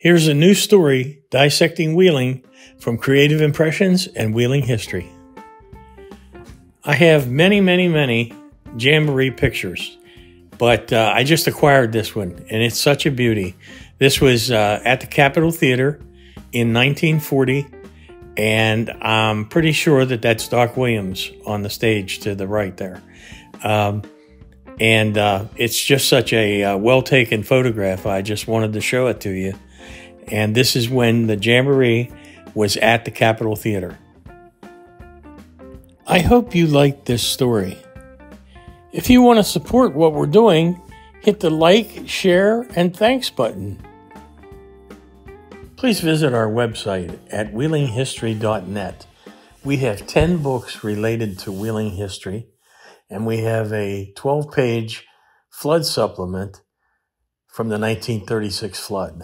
Here's a new story dissecting Wheeling from Creative Impressions and Wheeling History. I have many, many, many Jamboree pictures, but uh, I just acquired this one and it's such a beauty. This was uh, at the Capitol Theater in 1940, and I'm pretty sure that that's Doc Williams on the stage to the right there. Um, and uh, it's just such a uh, well taken photograph. I just wanted to show it to you. And this is when the Jamboree was at the Capitol Theater. I hope you liked this story. If you want to support what we're doing, hit the like, share, and thanks button. Please visit our website at wheelinghistory.net. We have 10 books related to Wheeling history and we have a 12 page flood supplement from the 1936 flood.